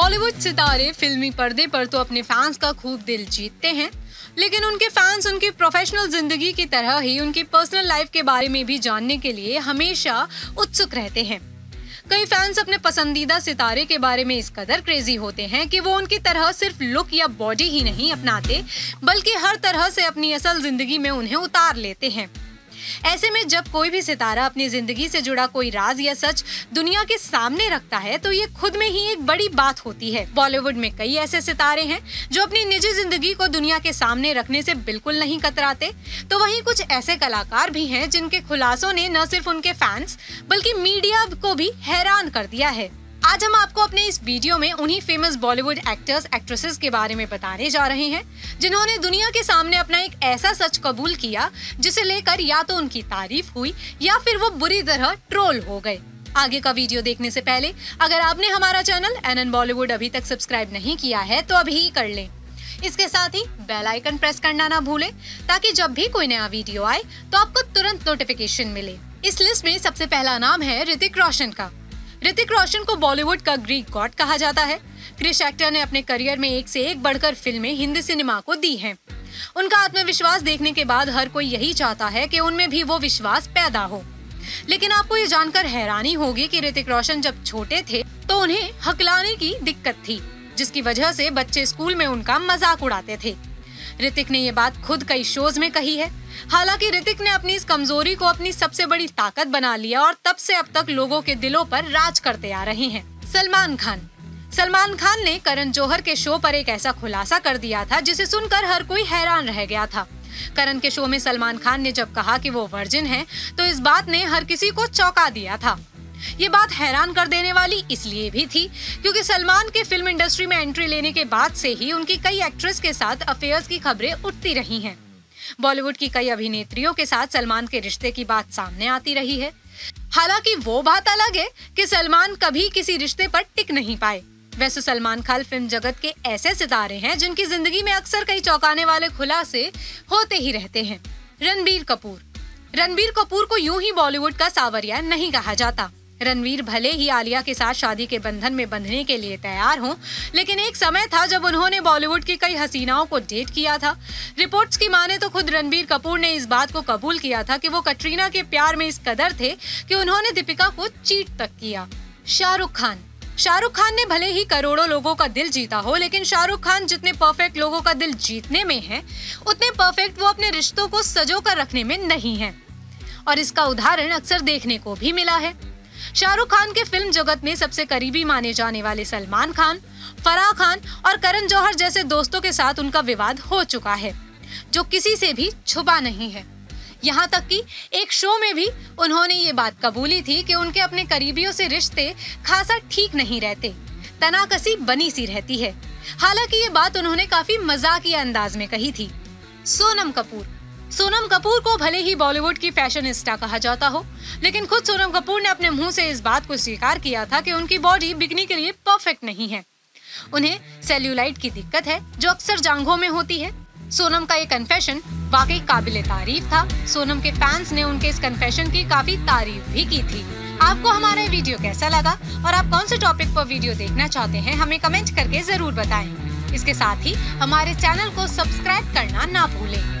बॉलीवुड सितारे फिल्मी पर्दे पर तो अपने फैंस का खूब दिल जीतते हैं, लेकिन उनके फैंस उनकी प्रोफेशनल ज़िंदगी की तरह ही उनकी पर्सनल लाइफ के बारे में भी जानने के लिए हमेशा उत्सुक रहते हैं। कई फैंस अपने पसंदीदा सितारे के बारे में इस कदर क्रेजी होते हैं कि वो उनकी तरह सिर्फ़ लुक या बॉडी ही नहीं अपनाते, बल्कि हर तरह से अपनी असल ज़िंदगी में उन्हें उतार लेते हैं। ऐसे में जब कोई भी सितारा अपनी ज़िंदगी से जुड़ा कोई राज या सच दुनिया के सामने रखता है तो ये खुद में ही एक बड़ी बात होती है। बॉलीवुड में कई ऐसे सितारे हैं, जो अपनी निजी ज़िंदगी को दुनिया के सामने रखने से बिल्कुल नहीं कतराते। तो वहीं कुछ ऐसे कलाकार भी हैं, जिनके खुलासों ने न सिर्फ़ उनके फैंस, बल्कि मीडिया को भी हैरान कर दिया है। आज हम आपको अपने इस वीडियो में उन्हीं फ़ेमस बॉलीवुड एक्टर्स एक्ट्रेसेस के बारे में बताने जा रहे हैं, जिन्होंने दुनिया के सामने अपना एक ऐसा सच कबूल किया, जिसे लेकर या तो उनकी तारीफ़ हुई, या फिर वो बुरी तरह ट्रोल हो गए। आगे का वीडियो देखने से पहले, अगर आपने हमारा चैनल एन एन बॉलीवुड अभी तक सब्सक्राइब नहीं किया है तो अभी ही कर लें। इसके साथ ही बेल आइकन प्रेस करना ना भूलें, ताकि जब भी कोई नया वीडियो आए तो आपको तुरंत नोटिफिकेशन मिले। इस लिस्ट में सबसे पहला नाम है ऋतिक रोशन का। ऋतिक रोशन को बॉलीवुड का ग्रीक गॉड कहा जाता है। क्रिश एक्टर ने अपने करियर में एक से एक बढ़कर फ़िल्में हिंदी सिनेमा को दी हैं। उनका आत्मविश्वास देखने के बाद हर कोई यही चाहता है कि उनमें भी वो विश्वास पैदा हो। लेकिन आपको ये जानकर हैरानी होगी कि ऋतिक रोशन जब छोटे थे तो उन्हें हकलाने की दिक्कत थी, जिसकी वजह से बच्चे स्कूल में उनका मज़ाक उड़ाते थे। ऋतिक ने ये बात खुद कई शोज़ में कही है। हालाँकि ऋतिक ने अपनी इस कमज़ोरी को अपनी सबसे बड़ी ताकत बना लिया और तब से अब तक लोगों के दिलों पर राज करते आ रहे हैं। सलमान खान। सलमान खान ने करण जौहर के शो पर एक ऐसा खुलासा कर दिया था, जिसे सुनकर हर कोई हैरान रह गया था। करण के शो में सलमान खान ने जब कहा कि वो वर्जिन है तो इस बात ने हर किसी को चौंका दिया था। ये बात हैरान कर देने वाली इसलिए भी थी क्योंकि सलमान के फ़िल्म इंडस्ट्री में एंट्री लेने के बाद से ही उनकी कई एक्ट्रेस के साथ अफेयर्स की खबरें उठती रही हैं। बॉलीवुड की कई अभिनेत्रियों के साथ सलमान के रिश्ते की बात सामने आती रही है। हालाँकि वो बात अलग है कि सलमान कभी किसी रिश्ते पर टिक नहीं पाए। वैसे सलमान खान फ़िल्म जगत के ऐसे सितारे हैं जिनकी ज़िंदगी में अक्सर कई चौंकाने वाले खुलासे होते ही रहते हैं। रणबीर कपूर। रणबीर कपूर को यूँ ही बॉलीवुड का सावरिया नहीं कहा जाता। रणवीर भले ही आलिया के साथ शादी के बंधन में बंधने के लिए तैयार हों, लेकिन एक समय था जब उन्होंने बॉलीवुड की कई हसीनाओं को डेट किया था। रिपोर्ट्स की माने तो खुद रणबीर कपूर ने इस बात को कबूल किया था कि वो कटरीना के प्यार में इस कदर थे कि उन्होंने दीपिका को चीट तक किया। शाहरुख खान। शाहरुख खान ने भले ही करोड़ों लोगों का दिल जीता हो, लेकिन शाहरुख खान जितने परफेक्ट लोगों का दिल जीतने में है, उतने परफेक्ट वो अपने रिश्तों को सजो कर रखने में नहीं है। और इसका उदाहरण अक्सर देखने को भी मिला है। शाहरुख खान के फ़िल्म जगत में सबसे करीबी माने जाने वाले सलमान खान, फराह खान और करण जौहर जैसे दोस्तों के साथ उनका विवाद हो चुका है, जो किसी से भी छुपा नहीं है। यहाँ तक कि एक शो में भी उन्होंने ये बात कबूली थी कि उनके अपने करीबियों से रिश्ते खासा ठीक नहीं रहते, तनाकसी बनी सी रहती है। हालाँकि ये बात उन्होंने काफ़ी मजाकिया अंदाज में कही थी। सोनम कपूर सोनम कपूर को भले ही बॉलीवुड की फ़ैशन स्टार कहा जाता हो, लेकिन खुद सोनम कपूर ने अपने मुँह से इस बात को स्वीकार किया था कि उनकी बॉडी बिकनी के लिए परफेक्ट नहीं है। उन्हें सेल्यूलाइट की दिक्कत है, जो अक्सर जांघों में होती है। सोनम का ये कन्फेशन वाकई काबिल तारीफ़ था। सोनम के फैंस ने उनके इस कन्फेशन की काफ़ी तारीफ़ भी की थी। आपको हमारा वीडियो कैसा लगा और आप कौन से टॉपिक पर वीडियो देखना चाहते हैं, हमें कमेंट करके ज़रूर बताएँ। इसके साथ ही हमारे चैनल को सब्सक्राइब करना ना भूलें।